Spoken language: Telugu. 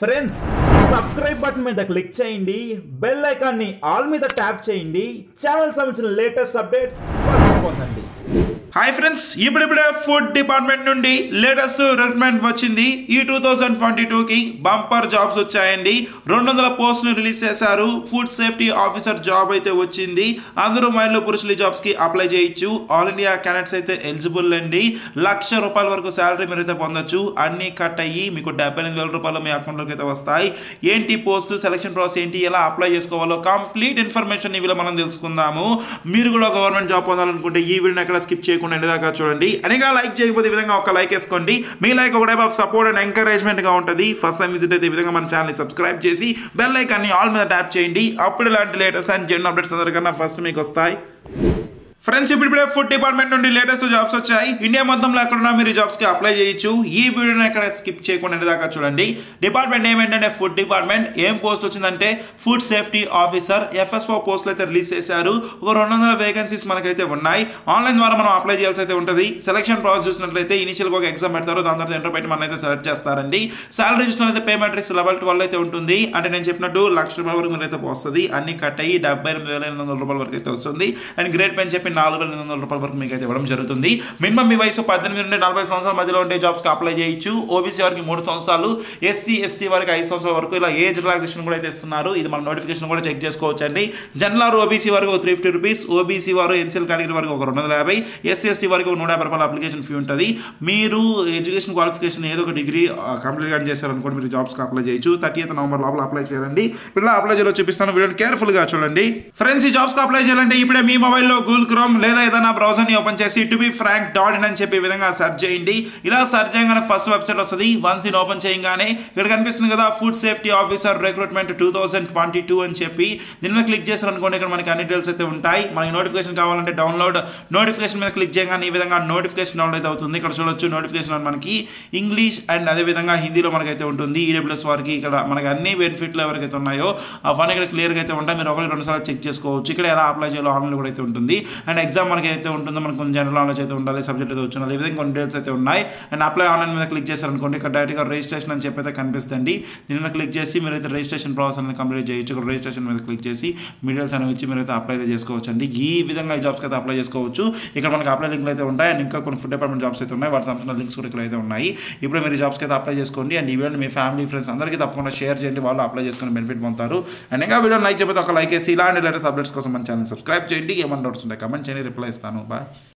ఫ్రెండ్స్ సబ్స్క్రైబ్ బటన్ మీద క్లిక్ చేయండి. బెల్ ఐకాన్ని ఆల్ మీద ట్యాప్ చేయండి. ఛానల్ సంబంధించిన లేటెస్ట్ అప్డేట్స్ ఫస్ట్ పొందండి. హాయ్ ఫ్రెండ్స్ ఇప్పుడిప్పుడే ఫుడ్ డిపార్ట్మెంట్ నుండి లేటెస్ట్ రిక్రూట్మెంట్ వచ్చింది. ఈ టూ థౌజండ్ ట్వంటీ టూకి బంపర్ జాబ్స్ వచ్చాయండి. రెండు వందల పోస్టులు రిలీజ్ చేశారు. ఫుడ్ సేఫ్టీ ఆఫీసర్ జాబ్ అయితే వచ్చింది. అందరూ మహిళలు పురుషులు ఈ జాబ్స్కి అప్లై చేయొచ్చు. ఆల్ ఇండియా క్యాండిడేట్స్ అయితే ఎలిజిబుల్ అండి. లక్ష రూపాయల వరకు శాలరీ మీరు అయితే పొందొచ్చు. అన్ని కట్ అయ్యి మీకు డెబ్బై ఎనిమిది వేల రూపాయలు మీ అకౌంట్లోకి అయితే వస్తాయి. ఏంటి పోస్ట్ సెలక్షన్ ప్రాసెస్ ఏంటి ఎలా అప్లై చేసుకోవాలో కంప్లీట్ ఇన్ఫర్మేషన్ ఈ మనం తెలుసుకుందాము. మీరు కూడా గవర్నమెంట్ జాబ్ పొందాలనుకుంటే ఈ వీడియోని ఎక్కడ స్కిప్ చేయకుండా ఎండదాకా చూడండి. అనగా లైక్ చేయకపోతే ఈ విధంగా ఒక లైక్ వేసుకోండి. మీ లైక్ ఒక టైప్ ఆఫ్ సపోర్ట్ అండ్ ఎంకరేజ్మెంట్గా ఉంటుంది. ఫస్ట్ టైం విజిట్ అయితే ఈ విధంగా మన ఛానల్ సబ్స్క్రైబ్ చేసి బెల్ ఐకాన్ని ఆల్ మీద ట్యాప్ చేయండి. అప్పుడు ఇలాంటి లేటెస్ట్ అండ్ జెన్ అప్డేట్స్ అందరికన్నా ఫస్ట్ మీకు వస్తాయి. ఫ్రెండ్స్ ఇప్పుడే ఫుడ్ డిపార్ట్మెంట్ నుండి లేటెస్ట్ జాబ్స్ వచ్చాయి. ఇండియా మొత్తంలో ఎక్కడున్నా మీరు జాబ్స్కి అప్లై చేయొచ్చు. ఈ వీడియోని ఎక్కడ స్కిప్ చేయకుండా దాకా చూడండి. డిపార్ట్మెంట్ ఏమేంటంటే ఫుడ్ డిపార్ట్మెంట్ ఏం పోస్ట్ వచ్చిందంటే ఫుడ్ సేఫ్టీ ఆఫీసర్ ఎఫ్ఎస్ఓ పోస్టులు అయితే రిలీజ్ చేశారు. ఒక రెండు వందల వేకెన్సీస్ మనకైతే ఉన్నాయి. ఆన్లైన్ ద్వారా మనం అప్లై చేయాల్సి అయితే ఉంటుంది. సెలక్షన్ ప్రాసెస్ చూసినట్లయితే ఇనిషియల్గా ఒక ఎగ్జామ్ పెడతారు. దాని తర్వాత ఎంటర్ పెట్టి మనైతే అయితే సెలెక్ట్ చేస్తారండి. సాలరీ చూసినట్లయితే పే మెట్రిక్స్ లెవెల్ ట్వెల్వ్ అయితే ఉంటుంది. అంటే నేను చెప్పినట్టు లక్ష రూపాయల వరకు మీరు అయితే వస్తుంది అన్ని కట్ అయ్యి డెబ్బై ఎనిమిది వేల ఎనిమిది వందల రూపాయల వరకు అయితే వస్తుంది. అండ్ గ్రేట్ పెన్ చెప్పిన నాలుగు వేల ఎనిమిది వందల రూపాయల వరకు మీకు అయితే ఇవ్వడం జరుగుతుంది. మినిమం మీ వయసు పద్దెనిమిది నుండి నలభై సంవత్సరాల మధ్యలో ఉండే జాబ్స్కి అప్లై చేయొచ్చు. ఓబీసీ వారికి మూడు సంవత్సరాలు ఎస్సీ ఎస్టీ వారికి ఐదు సంవత్సరాల వరకు ఇలా ఏజ్ రిలాక్సేషన్ కూడా అయితే ఇస్తున్నారు. ఇది మన నోటిఫికేషన్ కూడా చెక్ చేసుకోవచ్చు అండి జనరల్ ఓబీసీ వారికి ఒక త్రీ ఫిఫ్టీ రూపీస్ ఓబీసీ వారు ఎన్సీఎల్ కేటగిరీ వరకు ఒక రెండు వందల యాభై ఎస్సీ ఎస్టీ వారికి ఒక నూట యాభై రూపాయల అప్లికేషన్ ఫీ ఉంటుంది. మీరు ఎడ్యుకేషన్ క్వాలిఫికేషన్ ఏదో ఒక డిగ్రీ కంప్లీట్ కానీ చేశారనుకోండి మీరు జాబ్స్కి అప్లై చేయొచ్చు. థర్టీ ఎయిత్ నవంబర్ లోపల అప్లై చేయండి ఇలా అప్లై చేయాలో చూపిస్తాను. వీడియోని కేర్ఫుల్గా చూడండి. ఫ్రెండ్స్ ఈ జాబ్స్కి అప్లై చేయాలంటే ఇప్పుడే మీ మొబైల్లో గూగుల్ క్రోమ్ లేదా ఏదైనా బ్రౌజర్ని ఓపెన్ చేసి to be frank dot in అని చెప్పి విధంగా సెర్చ్ చేయండి. ఇలా సెర్చ్ చేయగానే ఫస్ట్ వెబ్సైట్ వస్తుంది. వన్స్ దీన్ని ఓపెన్ చేయగానే ఇక్కడ కనిపిస్తుంది కదా food safety officer recruitment two thousand twenty two అని చెప్పి. దీని మీద క్లిక్ చేశారు అనుకోండి ఇక్కడ మనకి అన్ని డీటెయిల్స్ అయితే ఉంటాయి. మనకి నోటిఫికేషన్ కావాలంటే డౌన్లోడ్ నోటిఫికేషన్ మీద క్లిక్ చేయగానే ఈ విధంగా నోటిఫికేషన్ డౌన్లోడ్ అయితే అవుతుంది. ఇక్కడ చూడొచ్చు నోటిఫికేషన్ అని మనకి ఇంగ్లీష్ అండ్ అదే విధంగా హిందీలో మనకైతే ఉంటుంది. ఈడబ్ల్యూఎస్ వారికి ఇక్కడ మనకి అన్ని బెనిఫిట్లు ఎవరికైతే ఉన్నాయో అవన్నీ ఇక్కడ క్లియర్గా అయితే ఉంటాయి. మీరు ఒకటి రెండు సార్లు చెక్ చేసుకోవచ్చు. ఇక్కడ ఎలా అప్లై చేయాలో ఆన్లైన్ కూడా అయితే ఉంటుంది. అండ్ ఎగ్జామ్ మనకి అయితే ఉంటుందో మనకు కొంచెం జనరల్ నాలెడ్జ్ అయితే ఉండాలి సబ్జెక్ట్ అయితే వచ్చి ఉండాలి ఈ విధంగా కొన్ని డీటెయిల్స్ అయితే ఉన్నాయి. అండ్ అప్లై ఆన్లైన్ మీద క్లిక్ చేశారనుకోండి ఇక్కడ డైరెక్ట్గా రిజిస్ట్రేషన్ అని చెప్పి అయితే కనిపిస్తుంది. దీని మీద క్లిక్ చేసి మీరైతే రిజిస్ట్రేషన్ ప్రాసెస్ అనేది కంప్లీట్ చేయొచ్చు. ఇక్కడ రిజిస్ట్రేషన్ మీద క్లిక్ చేసి మీడియల్స్ అనేవి ఇచ్చి మీరైతే అప్లై అయితే చేసుకోవచ్చు అండి ఈ విధంగా ఈ జాబ్స్కి అయితే అప్లై చేసుకోవచ్చు. ఇక్కడ మనకి అప్లై లింక్లు అయితే ఉంటాయి. అండ్ ఇంకా కొన్ని ఫుడ్ డిపార్ట్మెంట్ జాబ్స్ అయితే ఉన్నాయి. వాటి సంబంధించిన లింక్స్ కూడా ఇక్కడ అయితే ఉన్నాయి. ఇప్పుడు మీరు జాబ్స్కి అయితే అప్లై చేసుకోండి. అండ్ ఈ వీడియోని మీ ఫ్యామిలీ ఫ్రెండ్స్ అందరికీ తప్పకుండా షేర్ చేయండి. వాళ్ళు అప్లై చేసుకుని బెనిఫిట్ పొందుతారు. అండ్ ఇంకా వీడియో లైక్ చెప్పితే ఒక లైక్ వేసి ఇలాంటి లేటెస్ట్ అప్డేట్స్ కోసం మన ఛానల్ సబ్స్క్రైబ్ చేయండి. ఏమన్నా డౌట్స్ ఉంటాయి కమెంట్ చేయండి రిప్లై ఇస్తాను బాయ్